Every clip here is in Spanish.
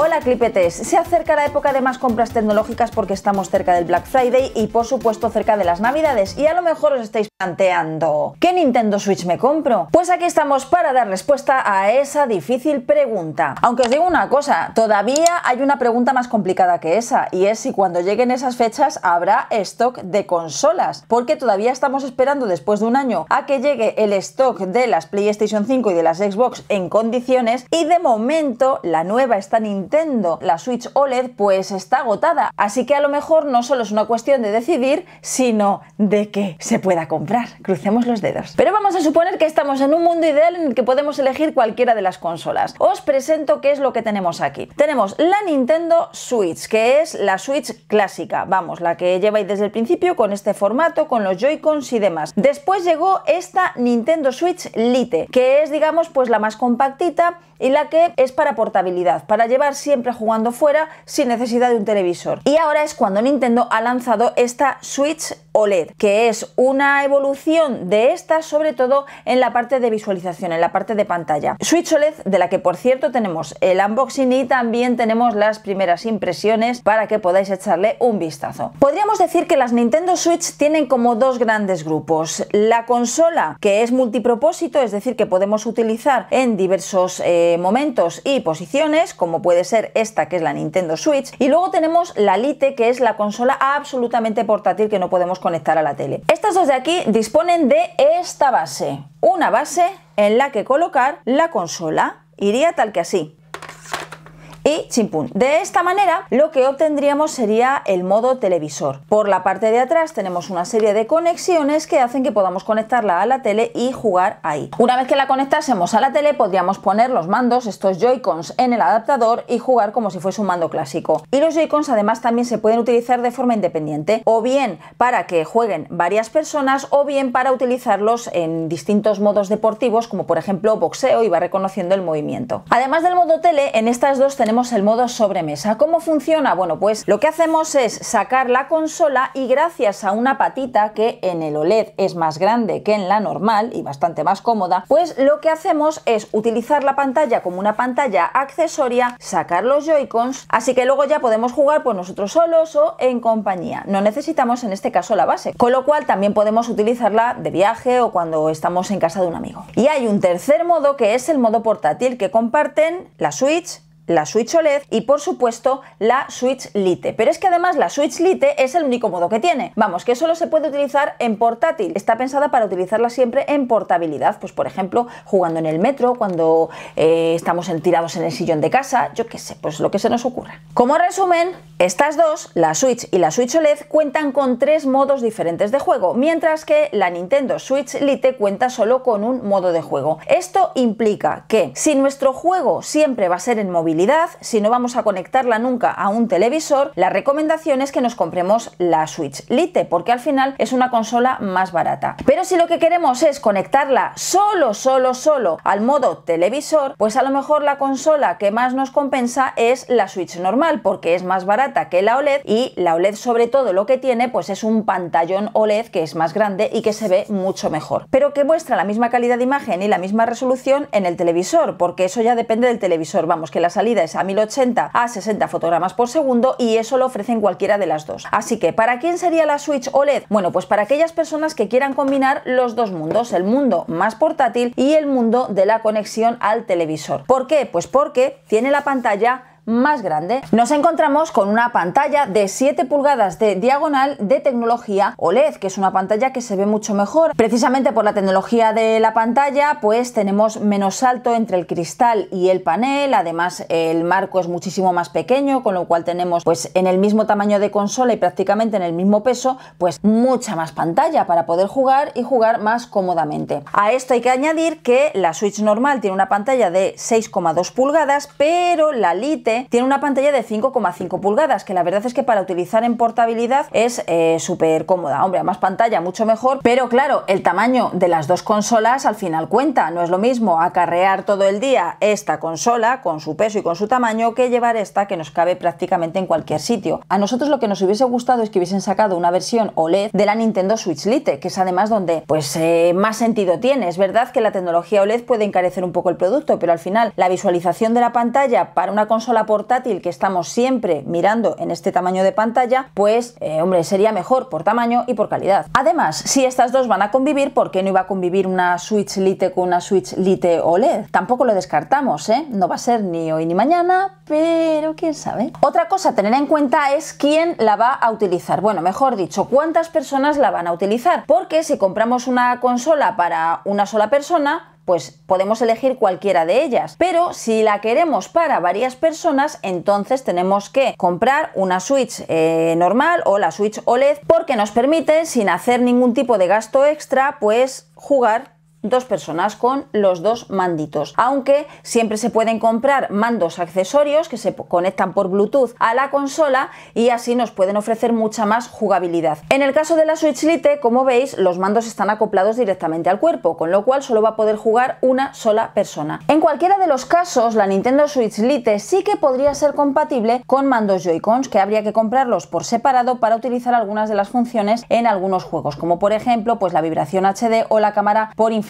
Hola clipetes, se acerca la época de más compras tecnológicas porque estamos cerca del Black Friday y por supuesto cerca de las navidades y a lo mejor os estáis planteando ¿qué Nintendo Switch me compro? Pues aquí estamos para dar respuesta a esa difícil pregunta. Aunque os digo una cosa, todavía hay una pregunta más complicada que esa y es si cuando lleguen esas fechas habrá stock de consolas porque todavía estamos esperando después de un año a que llegue el stock de las PlayStation 5 y de las Xbox en condiciones y de momento la nueva está Nintendo La Switch OLED, pues está agotada. Así que a lo mejor no solo es una cuestión de decidir, sino de que se pueda comprar. Crucemos los dedos. Pero vamos a suponer que estamos en un mundo ideal en el que podemos elegir cualquiera de las consolas. Os presento qué es lo que tenemos aquí. Tenemos la Nintendo Switch, que es la Switch clásica, vamos, la que lleváis desde el principio con este formato, con los Joy-Cons y demás. Después llegó esta Nintendo Switch Lite, que es digamos pues la más compactita y la que es para portabilidad, para llevar siempre jugando fuera sin necesidad de un televisor. Y ahora es cuando Nintendo ha lanzado esta Switch OLED, que es una evolución de esta, sobre todo en la parte de visualización, en la parte de pantalla. Switch OLED, de la que por cierto tenemos el unboxing y también tenemos las primeras impresiones para que podáis echarle un vistazo. Podríamos decir que las Nintendo Switch tienen como dos grandes grupos. La consola, que es multipropósito, es decir, que podemos utilizar en diversos eh, momentos y posiciones, como puede ser esta que es la Nintendo Switch, y luego tenemos la Lite, que es la consola absolutamente portátil que no podemos conectar a la tele. Estas dos de aquí disponen de esta base, una base en la que colocar la consola. Iría tal que así y chimpún. De esta manera lo que obtendríamos sería el modo televisor. Por la parte de atrás tenemos una serie de conexiones que hacen que podamos conectarla a la tele y jugar ahí. Una vez que la conectásemos a la tele podríamos poner los mandos, estos Joy-Cons en el adaptador y jugar como si fuese un mando clásico. Y los Joy-Cons además también se pueden utilizar de forma independiente o bien para que jueguen varias personas o bien para utilizarlos en distintos modos deportivos como por ejemplo boxeo y va reconociendo el movimiento. Además del modo tele, en estas dos tenemos el modo sobremesa. ¿Cómo funciona? Bueno, pues lo que hacemos es sacar la consola y gracias a una patita que en el OLED es más grande que en la normal y bastante más cómoda, pues lo que hacemos es utilizar la pantalla como una pantalla accesoria, sacar los Joy-Cons, así que luego ya podemos jugar pues nosotros solos o en compañía. No necesitamos en este caso la base, con lo cual también podemos utilizarla de viaje o cuando estamos en casa de un amigo. Y hay un tercer modo que es el modo portátil que comparten la Switch, la Switch OLED y por supuesto la Switch Lite. Pero es que además la Switch Lite es el único modo que tiene. Vamos, que solo se puede utilizar en portátil. Está pensada para utilizarla siempre en portabilidad. Pues por ejemplo, jugando en el metro, cuando eh, estamos tirados en el sillón de casa, yo qué sé, pues lo que se nos ocurra. Como resumen, estas dos, la Switch y la Switch OLED, cuentan con tres modos diferentes de juego, mientras que la Nintendo Switch Lite cuenta solo con un modo de juego. Esto implica que si nuestro juego siempre va a ser en móvil si no vamos a conectarla nunca a un televisor, la recomendación es que nos compremos la Switch Lite, porque al final es una consola más barata. Pero si lo que queremos es conectarla solo, solo, solo al modo televisor, pues a lo mejor la consola que más nos compensa es la Switch normal, porque es más barata que la OLED y la OLED sobre todo lo que tiene pues es un pantallón OLED que es más grande y que se ve mucho mejor, pero que muestra la misma calidad de imagen y la misma resolución en el televisor, porque eso ya depende del televisor, vamos, que la salida es a 1080 a 60 fotogramas por segundo y eso lo ofrecen cualquiera de las dos. Así que, ¿para quién sería la Switch OLED? Bueno, pues para aquellas personas que quieran combinar los dos mundos, el mundo más portátil y el mundo de la conexión al televisor. ¿Por qué? Pues porque tiene la pantalla más grande. Nos encontramos con una pantalla de 7 pulgadas de diagonal de tecnología OLED, que es una pantalla que se ve mucho mejor. Precisamente por la tecnología de la pantalla, pues tenemos menos salto entre el cristal y el panel, además el marco es muchísimo más pequeño, con lo cual tenemos pues en el mismo tamaño de consola y prácticamente en el mismo peso, pues mucha más pantalla para poder jugar y jugar más cómodamente. A esto hay que añadir que la Switch normal tiene una pantalla de 6,2 pulgadas, pero la Lite tiene una pantalla de 5,5 pulgadas, que la verdad es que para utilizar en portabilidad es eh, súper cómoda. Hombre, a más pantalla mucho mejor, pero claro, el tamaño de las dos consolas al final cuenta. No es lo mismo acarrear todo el día esta consola con su peso y con su tamaño que llevar esta que nos cabe prácticamente en cualquier sitio. A nosotros lo que nos hubiese gustado es que hubiesen sacado una versión OLED de la Nintendo Switch Lite, que es además donde pues eh, más sentido tiene. Es verdad que la tecnología OLED puede encarecer un poco el producto, pero al final la visualización de la pantalla para una consola portátil que estamos siempre mirando en este tamaño de pantalla, pues eh, hombre, sería mejor por tamaño y por calidad. Además, si estas dos van a convivir, ¿por qué no iba a convivir una Switch Lite con una Switch Lite OLED? Tampoco lo descartamos, ¿eh? No va a ser ni hoy ni mañana, pero quién sabe. Otra cosa a tener en cuenta es quién la va a utilizar. Bueno, mejor dicho, cuántas personas la van a utilizar. Porque si compramos una consola para una sola persona, pues podemos elegir cualquiera de ellas. Pero si la queremos para varias personas, entonces tenemos que comprar una Switch eh, normal o la Switch OLED porque nos permite, sin hacer ningún tipo de gasto extra, pues jugar dos personas con los dos manditos. Aunque siempre se pueden comprar mandos accesorios que se conectan por Bluetooth a la consola y así nos pueden ofrecer mucha más jugabilidad. En el caso de la Switch Lite, como veis, los mandos están acoplados directamente al cuerpo, con lo cual solo va a poder jugar una sola persona. En cualquiera de los casos, la Nintendo Switch Lite sí que podría ser compatible con mandos Joy-Cons, que habría que comprarlos por separado para utilizar algunas de las funciones en algunos juegos, como por ejemplo pues la vibración HD o la cámara por infrarrojos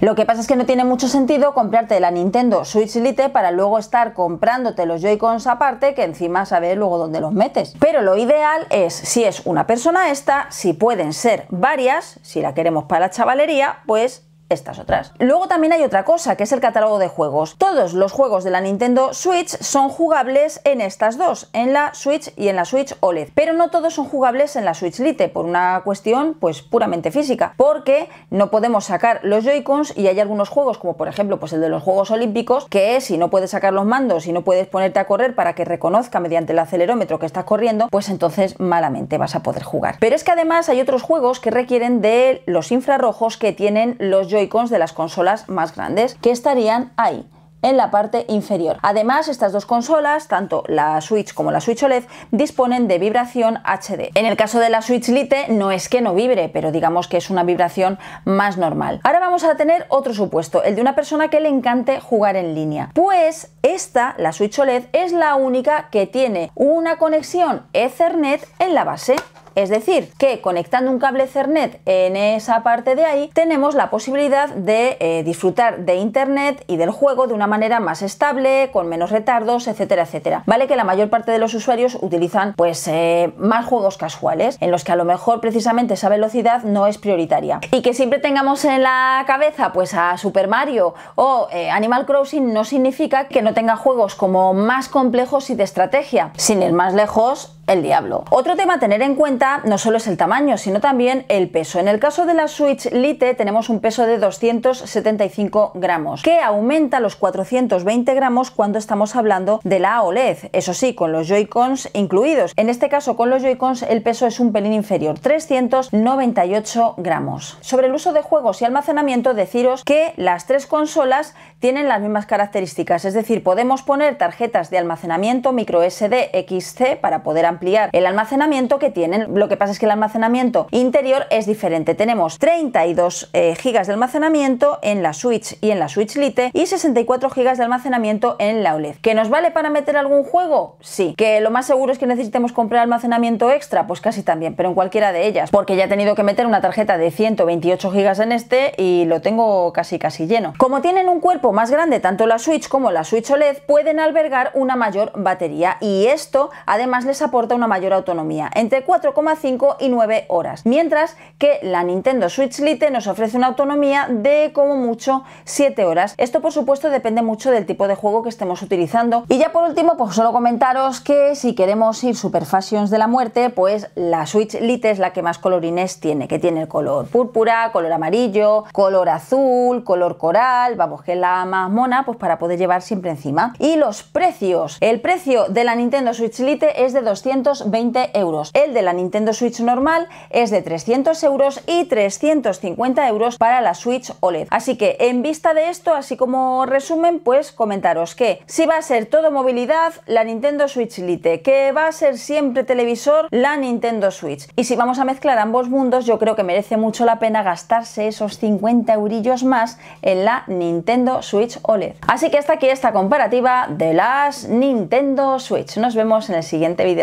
Lo que pasa es que no tiene mucho sentido comprarte la Nintendo Switch Lite para luego estar comprándote los Joy-Cons aparte que encima saber luego dónde los metes. Pero lo ideal es, si es una persona esta, si pueden ser varias, si la queremos para la chavalería, pues estas otras. Luego también hay otra cosa, que es el catálogo de juegos. Todos los juegos de la Nintendo Switch son jugables en estas dos, en la Switch y en la Switch OLED. Pero no todos son jugables en la Switch Lite, por una cuestión pues puramente física, porque no podemos sacar los Joy-Cons y hay algunos juegos, como por ejemplo pues el de los Juegos Olímpicos, que si no puedes sacar los mandos y no puedes ponerte a correr para que reconozca mediante el acelerómetro que estás corriendo, pues entonces malamente vas a poder jugar. Pero es que además hay otros juegos que requieren de los infrarrojos que tienen los Joy de las consolas más grandes que estarían ahí en la parte inferior. Además, estas dos consolas, tanto la Switch como la Switch OLED, disponen de vibración HD. En el caso de la Switch Lite no es que no vibre, pero digamos que es una vibración más normal. Ahora vamos a tener otro supuesto, el de una persona que le encante jugar en línea. Pues esta, la Switch OLED, es la única que tiene una conexión Ethernet en la base. Es decir, que conectando un cable Ethernet en esa parte de ahí, tenemos la posibilidad de eh, disfrutar de Internet y del juego de una manera más estable, con menos retardos, etcétera, etcétera. Vale que la mayor parte de los usuarios utilizan pues eh, más juegos casuales, en los que a lo mejor precisamente esa velocidad no es prioritaria. Y que siempre tengamos en la cabeza pues a Super Mario o eh, Animal Crossing no significa que no tenga juegos como más complejos y de estrategia. Sin ir más lejos, el diablo. Otro tema a tener en cuenta no solo es el tamaño, sino también el peso. En el caso de la Switch Lite tenemos un peso de 275 gramos, que aumenta los 420 gramos cuando estamos hablando de la OLED, eso sí, con los Joy-Cons incluidos. En este caso, con los Joy-Cons el peso es un pelín inferior, 398 gramos. Sobre el uso de juegos y almacenamiento, deciros que las tres consolas tienen las mismas características, es decir, podemos poner tarjetas de almacenamiento micro SD XC para poder ampliar el almacenamiento que tienen. Lo que pasa es que el almacenamiento interior es diferente. Tenemos 32 eh, GB de almacenamiento en la Switch y en la Switch Lite y 64 GB de almacenamiento en la OLED. ¿Que nos vale para meter algún juego? Sí. ¿Que lo más seguro es que necesitemos comprar almacenamiento extra? Pues casi también, pero en cualquiera de ellas, porque ya he tenido que meter una tarjeta de 128 GB en este y lo tengo casi casi lleno. Como tienen un cuerpo más grande, tanto la Switch como la Switch OLED pueden albergar una mayor batería y esto además les aporta una mayor autonomía, entre 4,5 y 9 horas, mientras que la Nintendo Switch Lite nos ofrece una autonomía de como mucho 7 horas. Esto por supuesto depende mucho del tipo de juego que estemos utilizando. Y ya por último, pues solo comentaros que si queremos ir super fashions de la muerte, pues la Switch Lite es la que más colorines tiene, que tiene el color púrpura, color amarillo, color azul, color coral, vamos, que es la más mona, pues para poder llevar siempre encima. Y los precios, el precio de la Nintendo Switch Lite es de 200 220 euros. El de la Nintendo Switch normal es de 300 euros y 350 euros para la Switch OLED. Así que en vista de esto, así como resumen, pues comentaros que si va a ser todo movilidad, la Nintendo Switch Lite, que va a ser siempre televisor, la Nintendo Switch. Y si vamos a mezclar ambos mundos, yo creo que merece mucho la pena gastarse esos 50 eurillos más en la Nintendo Switch OLED. Así que hasta aquí esta comparativa de las Nintendo Switch. Nos vemos en el siguiente video.